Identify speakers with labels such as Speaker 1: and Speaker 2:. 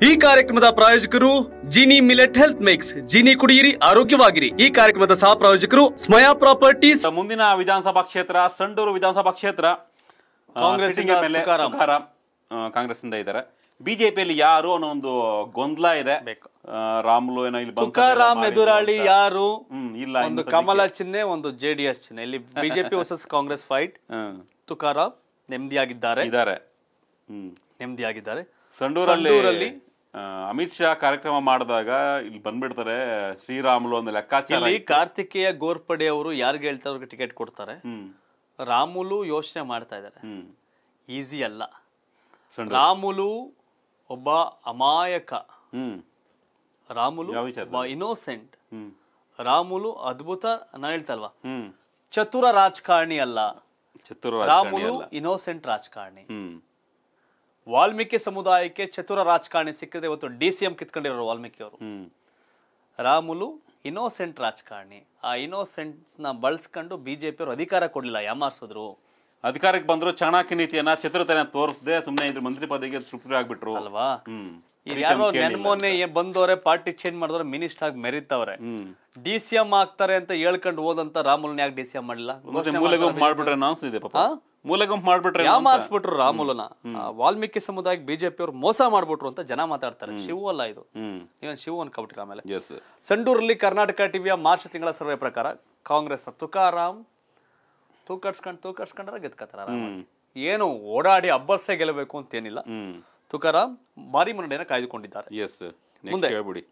Speaker 1: ಈ ಕಾರ್ಯಕ್ರಮದ ಪ್ರಾಯೋಜಕರು Jini millet health mix. Jini ಕುಡಿಯಿರಿ ಆರೋಗ್ಯವಾಗಿರಿ. ಈ ಕಾರ್ಯಕ್ರಮದ ಸಹ ಪ್ರಾಯೋಜಕರು ಸ್ಮಯಾ ಪ್ರಾಪರ್ಟೀಸ್.
Speaker 2: ಮುಂದಿನ ವಿಧಾನಸಭಾ ಕ್ಷೇತ್ರ ಸಂಡೂರು ವಿಧಾನಸಭಾ ಕ್ಷೇತ್ರ. ಕಾಂಗ್ರೆಸ್ ಕಾಂಗ್ರೆಸ್ ಇಂದ ಇದ್ದಾರೆ. ಬಿಜೆಪಿಯಲ್ಲಿ ಯಾರು ಅನ್ನೋ ಒಂದು ಗೊಂದಲ ಇದೆ. ರಾಮ್ಲು ಏನೋ ಇಲ್ಲಿ ತುಕಾರಾಮ್
Speaker 1: ಎದುರಾಳಿ ಯಾರು?
Speaker 2: ಇಲ್ಲ
Speaker 1: ಒಂದು ಕಮಲ ಚಿಹ್ನೆ ಒಂದು ಜೆಡಿಎಸ್ ಚಿಹ್ನೆ ಇಲ್ಲಿ BJP versus Congress fight
Speaker 2: Tukaram
Speaker 1: Tukaram ನೆಮ್ಮದಿಯಾಗಿದ್ದಾರೆ.
Speaker 2: ಇದಾರೆ ಹ್ಮ್.
Speaker 1: ನೆಮ್ಮದಿಯಾಗಿದ್ದಾರೆ.
Speaker 2: ಸಂಡೂರಲ್ಲಿ ಅಮಿತ್ ಶಾ ಕಾರ್ಯಕ್ರಮ ಮಾಡಿದಾಗ ಇಲ್ಲಿ ಬಂದ್ಬಿಡ್ತಾರೆ ಶ್ರೀರಾಮುಲು ಒಂದು ಲೆಕ್ಕಾಚಾರ
Speaker 1: ಕಾರ್ತಿಕೇಯ ಗೋರ್ಪಡೆ ಅವರು ಯಾರಿಗೆ ಹೇಳ್ತಾರೆ ಅವ್ರಿಗೆ ಟಿಕೆಟ್ ಕೊಡ್ತಾರೆ? ರಾಮುಲು ಯೋಚನೆ ಮಾಡ್ತಾ ಇದ್ದಾರೆ. ಈಸಿ ಅಲ್ಲ. ರಾಮುಲು ಒಬ್ಬ ಅಮಾಯಕ.
Speaker 2: ಹ್ಮ್.
Speaker 1: ರಾಮುಲು ಒಬ್ಬ ಇನ್ನೋಸೆಂಟ್ ರಾಮುಲು ಅದ್ಭುತ ನಾನು ಹೇಳ್ತಲ್ವಾ? ಚತುರ ರಾಜಕಾರಣಿ ಅಲ್ಲ.
Speaker 2: ಚತುರ
Speaker 1: ರಾಮುಲು
Speaker 2: ಅಲ್ಲ.
Speaker 1: ಇನ್ನೋಸೆಂಟ್ ರಾಜಕಾರಣಿ. ವಾಲ್ಮೀಕಿ ಸಮುದಾಯಕ್ಕೆ ಚತುರ ರಾಜಕಾರಣಿ ಸಿಕ್ಕಿದ್ರೆ ಇವತ್ತು ಡಿ ಸಿ ಎಂ ಕಿತ್ಕೊಂಡಿರೋರು ವಾಲ್ಮೀಕಿ ಅವರು. ರಾಮುಲು ಇನ್ನೋಸೆಂಟ್ ರಾಜಕಾರಣಿ. ಆ ಇನೋಸೆಂಟ್ಸ್ನ ನ ಬಳಸ್ಕೊಂಡು ಬಿಜೆಪಿ ಅವರು ಅಧಿಕಾರ ಕೊಡ್ಲಿಲ್ಲ ಯಾಮಾರ್ಸಿದ್ರು.
Speaker 2: ಅಧಿಕಾರಕ್ಕೆ ಬಂದ್ರು ಚಾಣಾಕ್ಯ ನೀತಿಯನ್ನ ಚತುರತನ ತೋರಿಸದೆ ಸುಮ್ಮನೆ ಇದ್ರ ಮಂತ್ರಿ ಪದವಿಗೆ ತೃಪ್ತಿ ಆಗ್ಬಿಟ್ರು
Speaker 1: ಅಲ್ವಾ ಯಾರೋ ನೆನ್ಮೊನ್ನೆ ಏ- ಬಂದವ್ರೆ ಪಾರ್ಟಿ ಚೇಂಜ್ ಮಾಡಿದ್ರೆ ಮಿನಿಸ್ಟರ್ ಆಗಿ ಮೆರಿತವ್ರೆ. ಡಿ ಸಿ ಎಂ ಆಗ್ತಾರೆ ಅಂತ ಹೇಳ್ಕೊಂಡು ಹೋದಂತ ರಾಮುಲ್ ಯಾಕೆ ಡಿ ಸಿ ಎಂ ಮಾಡಿಲ್ಲ
Speaker 2: ಮಾಡ್ಬಿಟ್ರೆ ಇದೆ ಪಾಪ. ಮೂಲೆ ಗುಂಪು ಮಾಡ್ಬಿಟ್ರೆ
Speaker 1: ಯಾವ ಮಾರ್ಸ್ಬಿಟ್ರು ರಾಮುಲನ ವಾಲ್ಮೀಕಿ ಸಮುದಾಯಕ್ಕೆ ಬಿಜೆಪಿ ಅವ್ರು ಮೋಸ ಮಾಡ್ಬಿಟ್ರು ಅಂತ ಜನ ಮಾತಾಡ್ತಾರೆ. ಶಿವು ಅಲ್ಲ ಇದು.
Speaker 2: ಶಿವ
Speaker 1: ನೀವೇನ್ ಶಿವು ಅನ್ಕೊಬಿಟ್ರಿ ಆಮೇಲೆ. ಸಂಡೂರಲ್ಲಿ ಕರ್ನಾಟಕ ಟಿವಿಯ ಮಾರ್ಚ್ ತಿಂಗಳ ಸರ್ವೆ ಪ್ರಕಾರ ಕಾಂಗ್ರೆಸ್ ತುಕಾರಾಮ್ ತೂಕಡ್ಸ್ಕೊಂಡ್ ತೂಕಡ್ಸ್ಕೊಂಡ್ರೆ ಗೆದ್ಕತಾರ ಏನು ಓಡಾಡಿ ಅಬ್ಬರ್ಸೆ ಗೆಲ್ಲಬೇಕು ಅಂತೇನಿಲ್ಲ ತುಕಾರಾಮ್ ಭಾರಿ ಮುನ್ನಡೆಯನ್ನು ಕಾಯ್ದುಕೊಂಡಿದ್ದಾರೆ
Speaker 2: ಎಸ್
Speaker 1: ಮುಂದೆ.
Speaker 2: ಹೇಳ್ಬಿಡಿ